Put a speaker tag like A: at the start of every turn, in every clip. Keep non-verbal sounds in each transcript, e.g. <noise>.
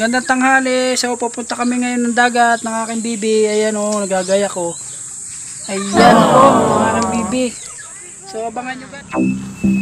A: Magandang tanghali. So, pupunta kami ngayon ng dagat ng aking bibi. Ayan o, nagagaya ko. Ayan po, ang aking bibi. So, abangan nyo guys.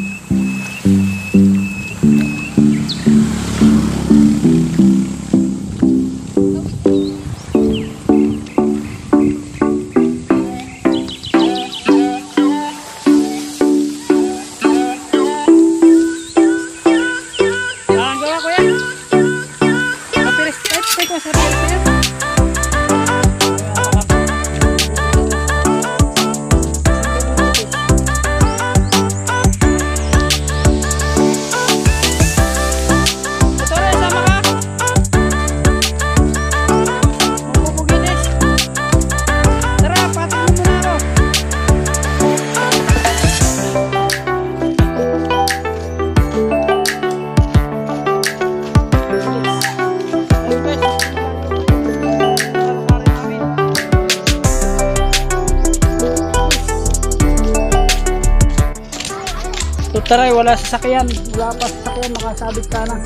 A: Tutaray, wala sasakyan. Wala pa sasakyan, nakasabit ka na.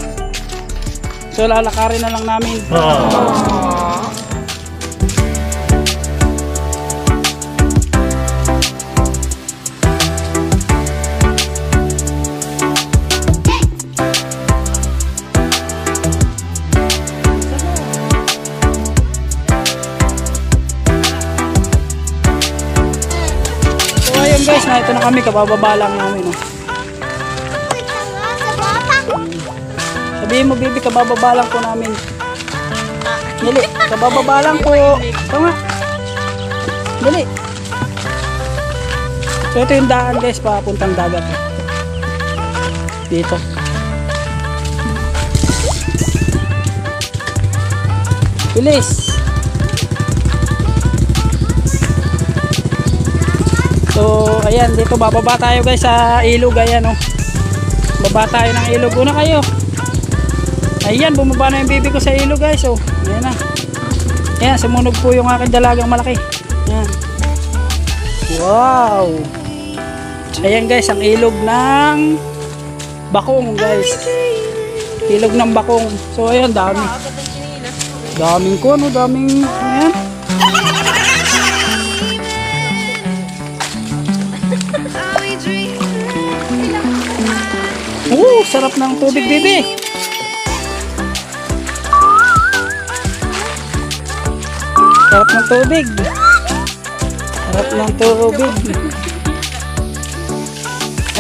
A: So lalakarin na lang namin. So ayun guys, na ito na kami, kabababa lang namin. Oh. Sabihin mo, baby, kabababa lang po namin. Dali, kabababa lang po. Nga. Dali. So, ito yung daan, guys, papuntang dagat. Dito. Bilis. So, ayan, dito bababa tayo guys sa ilog, ayan oh. Baba tayo ng ilog. Una kayo. Ayan, bumaba na yung baby ko sa ilog guys. Oh, ayan na. Ayan, sumunog po yung aking dalagang malaki. Ayan. Wow! Ayan guys, ang ilog ng bakong guys. Ilog ng bakong. So ayan, dami. Daming ko, ano, daming, ayan. Oo, sarap ng tubig, baby. Sarap ng tubig. Sarap ng tubig.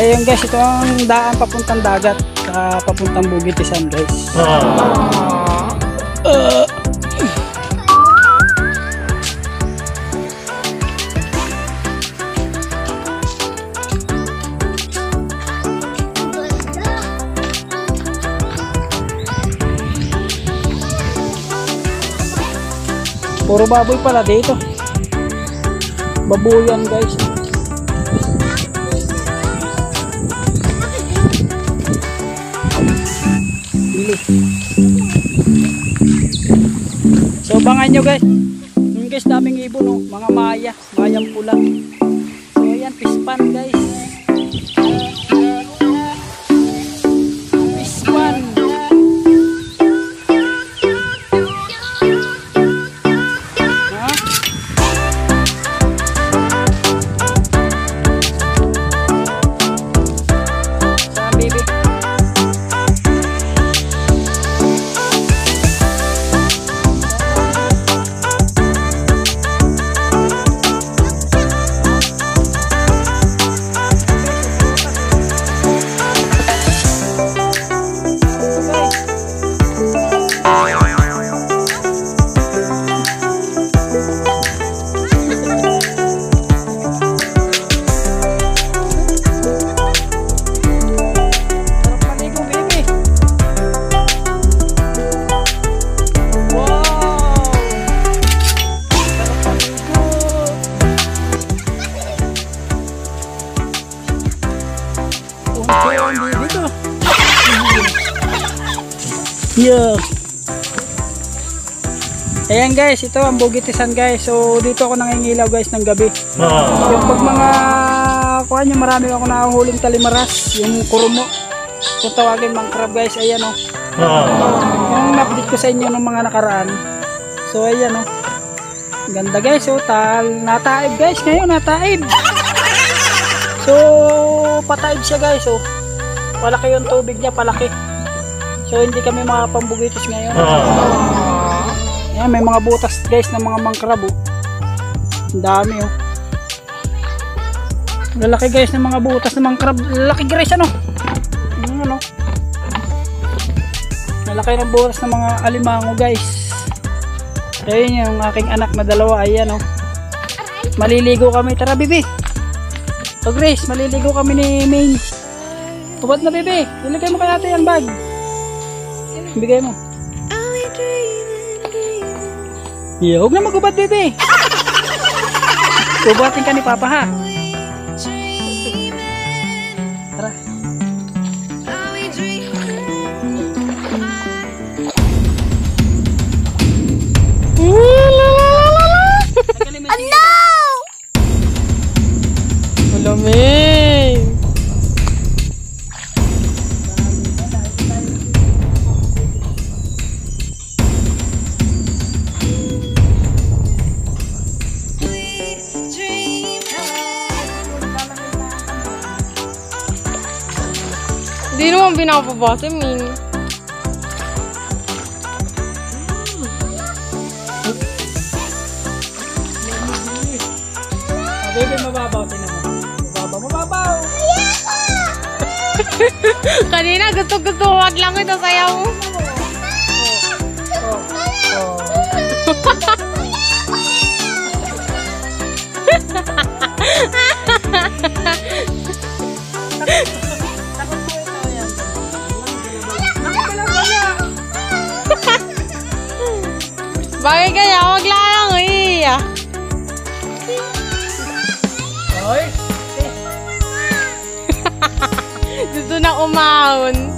A: Ayun guys, ito ang daan papuntang dagat sa papuntang Bugitisan guys. Uh, puro baboy pala dito. Babuyan guys. Bili. So bangan nyo guys. Yung guys daming ibon oh. Mga maya. Mayang pula. So ayan pispan guys. Ayan guys, ito ang Bugitisan guys. So dito ako nangingilaw guys ng gabi. Yung pag mga kuha nyo, marami ako nahuhuling talimaras. Yung kurumo. Kung tawagin mang crab guys, ayan o. Yung update ko sa inyo ng mga nakaraan. So ayan oh. Ang Ganda guys oh. Tal nataib guys ngayon nataib. So pataib siya guys oh. Palaki yung tubig niya palaki. So hindi kami makapambugitos ngayon. Ayan, may mga butas guys ng mga mangkrab oh. Ang dami oh. Lalaki guys ng mga butas ng mangkrab. Lalaki guys ano. Ano ano. Malaki ng butas ng mga alimango guys. Ayun yung aking anak na dalawa. Ayan oh. Maliligo kami. Tara bibi. O Grace, maliligo kami ni Main. Tubad na bibi. Ilagay mo kay ate ang bag. Bigay mo. Yeah, huwag na magubad bibi. <laughs> Ubatin ka ni Papa ha.
B: Hindi naman binababasa, Min.
A: Oh, baby, mababaw. Tingnan mo. Mababaw, mababaw.
B: Kanina gusto gusto wag lang ito sayaw.
A: Oh, oh. Takot
B: Bagay kaya wag lang eh.
A: Oy.
B: Gusto na umahon.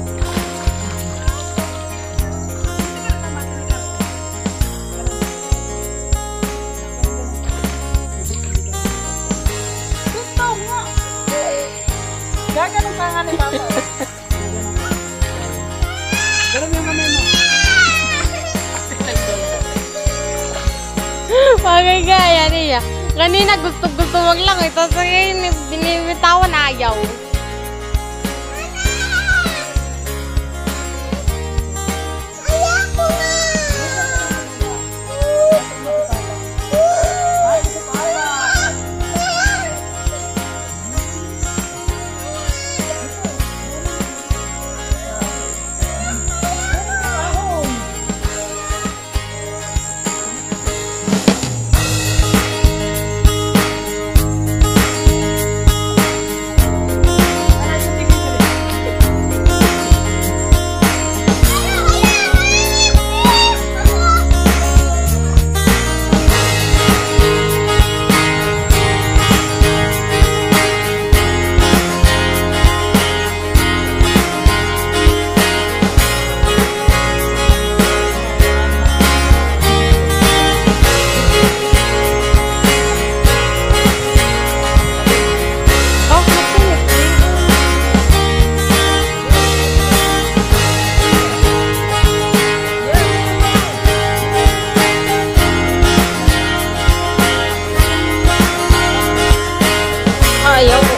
B: Kanina gusto gusto wag lang ito. Tapos ngayon binibitawan ayaw. Ayaw.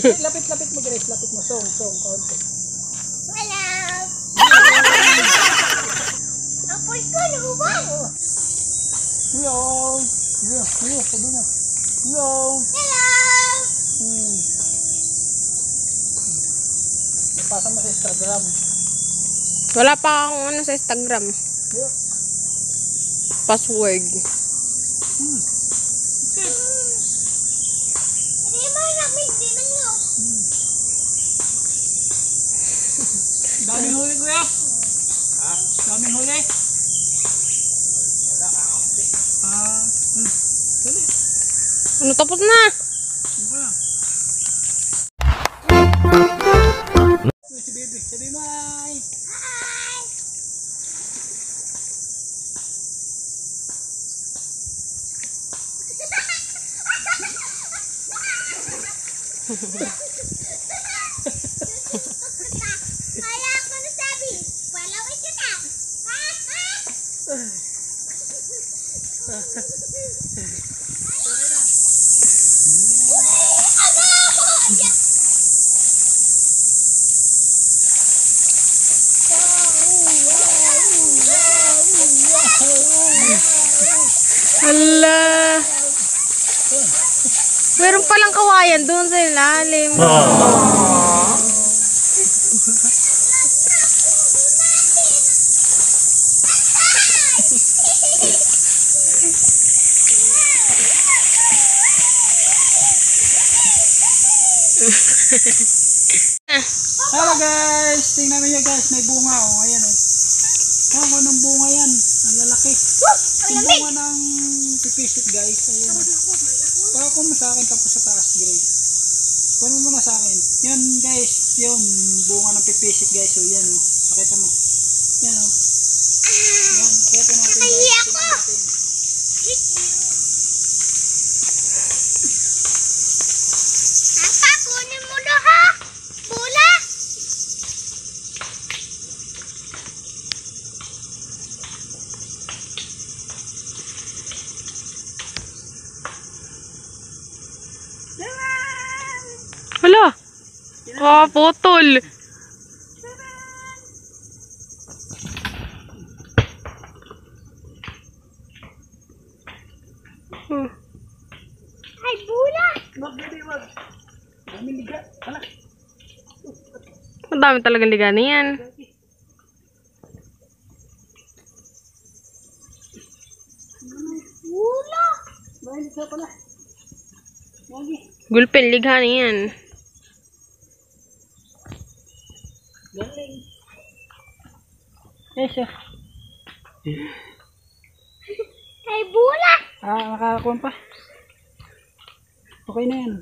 A: Lapit, lapit mo, Grace. Lapit mo. Song, song, konti. Hello. Hello, hello, sabi na. Hello. Hmm. Ipasa mo sa Instagram.
B: Wala pa akong ano sa Instagram.
A: Yeah.
B: Password.
A: Hmm. Daming huli kuya. Ha? Daming huli. Ah, hmm. Dali.
B: Ano tapos na?
A: Ano na? Si baby. Sabi bye.
C: Kaya
B: Hala. Meron palang kawayan doon sa ilalim.
A: Hello <laughs> guys! Tingnan mo yan guys, may bunga oh. Ayan oh. Oh, anong bunga yan? Ang lalaki. Yung bunga ng pipisit guys. Ayan oh. Pako mo sa akin tapos sa taas guys. Kunin mo na sa akin. Yan guys, yun. Bunga ng pipisit guys. Oh, yan. Pakita mo. Yan oh. Yan. Kaya natin guys. Tingnan natin.
B: Ah, putol. Hmm.
C: Ay, bula.
A: Wag, baby, wag. Daming liga. Hala.
B: Ang dami talagang liga na yan. Gulpin, ligha na yan.
A: Galing. Yes, sir.
C: Ay, bula.
A: Ah, nakakakuha pa. Okay na yan.